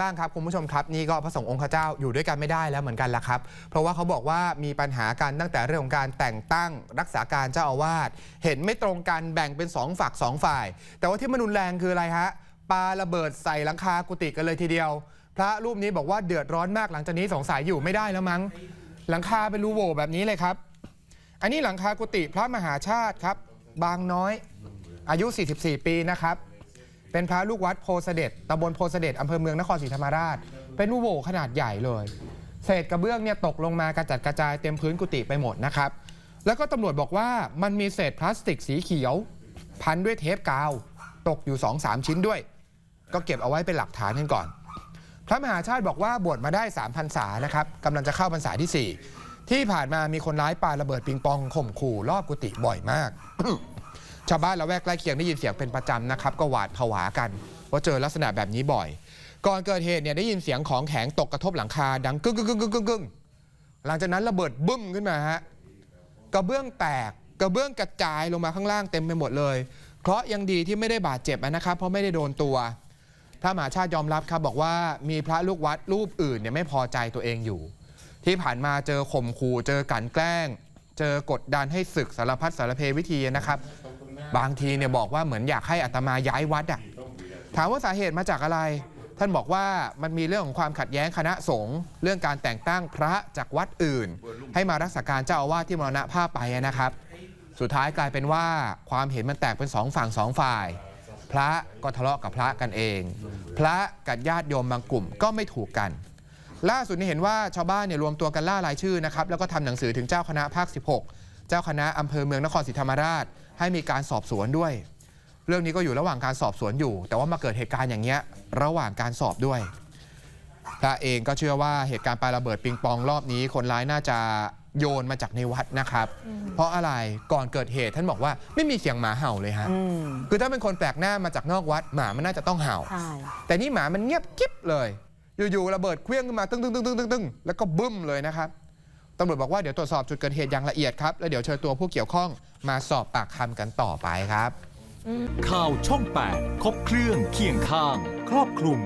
บ้างครับคุณผู้ชมครับนี่ก็พระสงฆ์องค์ข้าเจ้าอยู่ด้วยกันไม่ได้แล้วเหมือนกันละครับ เพราะว่าเขาบอกว่ามีปัญหากันตั้งแต่เรื่องของการแต่งตั้งรักษาการเจ้าอาวาสเห็นไม่ตรงกันแบ่งเป็นสองฝักสองฝ่าย แต่ว่าที่มันรุนแรงคืออะไรฮะปาระเบิดใส่หลังคากุฏิกันเลยทีเดียว พระรูปนี้บอกว่าเดือดร้อนมากหลังจากนี้สงสัยอยู่ไม่ได้แล้วมั้ง หลังคาเป็นรูโหว่แบบนี้เลยครับ อันนี้หลังคากุฏิพระมหาชาติครับ บางน้อย อายุ 44 ปีนะครับ เป็นพระลูกวัดโพเสด็จตำบลโพเสด็จอำเภอเมืองนครศรีธรรมราช เป็นรูโหว่ขนาดใหญ่เลย เศษกระเบื้องเนี่ยตกลงมากระจัดกระจายเต็มพื้นกุฏิไปหมดนะครับ แล้วก็ตำรวจบอกว่ามันมีเศษพลาสติกสีเขียว พันด้วยเทปกาว ตกอยู่2-3ชิ้นด้วย ก็เก็บเอาไว้เป็นหลักฐานกันก่อน พระมหาชาติบอกว่าบวชมาได้3พรรษานะครับกำลังจะเข้าพรรษาที่ 4 ที่ผ่านมามีคนร้ายปาระเบิดปิงปองข่มขู่รอบกุฏิบ่อยมาก ชาวบ้านละแวกใกล้เคียงได้ยินเสียงเป็นประจำนะครับ ก็หวาดผวากันว่าเจอลักษณะแบบนี้บ่อย ก่อนเกิดเหตุเนี่ยได้ยินเสียงของแข็งตกกระทบหลังคา ดังกึ้งกึ้งกึ้งกึ้งกึ้งกึ้งหลังจากนั้นระเบิดบึ้มขึ้นมาฮะกระเบื้องแตกกระเบื้องกระจายลงมาข้างล่างเต็มไปหมดเลยเพราะยังดีที่ไม่ได้บาดเจ็บนะครับ เพราะไม่ได้โดนตัวพระมหาชาติยอมรับครับบอกว่ามีพระลูกวัดรูปอื่นเนี่ยไม่พอใจตัวเองอยู่ ที่ผ่านมาเจอข่มขู่เจอกันแกล้ง เจอกดดันให้ศึกสารพัดสารเพวิธีนะครับ บางทีเนี่ยบอกว่าเหมือนอยากให้อัตมาย้ายวัดอะถามว่าสาเหตุมาจากอะไร ท่านบอกว่ามันมีเรื่องของความขัดแย้งคณะสงฆ์เรื่องการแต่งตั้งพระจากวัดอื่น ให้มารักษาการเจ้าอาวาสที่มรณภาพไปนะครับ สุดท้ายกลายเป็นว่าความเห็นมันแตกเป็นสองฝั่งสองฝ่าย พระก็ทะเลาะกับพระกันเอง พระกับญาติโยมบางกลุ่มก็ไม่ถูกกัน ล่าสุดนี้เห็นว่าชาวบ้านเนี่ยรวมตัวกันล่ารายชื่อนะครับแล้วก็ทำหนังสือถึงเจ้าคณะภาค 16 เจ้าคณะอำเภอเมืองนครศรีธรรมราช ให้มีการสอบสวนด้วย เรื่องนี้ก็อยู่ระหว่างการสอบสวนอยู่ แต่ว่ามาเกิดเหตุการณ์อย่างเงี้ยระหว่างการสอบด้วยพระเองก็เชื่อว่าเหตุการณ์ปาระเบิดปิงปองรอบนี้ คนร้ายน่าจะโยนมาจากในวัดนะครับ เพราะอะไรก่อนเกิดเหตุท่านบอกว่าไม่มีเสียงหมาเห่าเลยฮะอืมคือถ้าเป็นคนแปลกหน้ามาจากนอกวัดหมามันน่าจะต้องเห่าใช่แต่นี่หมามันเงียบกิ๊บเลย อยู่ๆระเบิดเครื่องขึ้นมาตึ้งตึ้งตึ้งตึ้งตึ้งตึ้งแล้วก็บึ้มเลยนะครับ ตำรวจบอกว่าเดี๋ยวตรวจสอบจุดเกิดเหตุอย่างละเอียดครับ แล้วเดี๋ยวเชิญตัวผู้เกี่ยวข้องมาสอบปากคำกันต่อไปครับ ข่าวช่อง 8 ครบเครื่องเคียงข้าง ครอบคลุม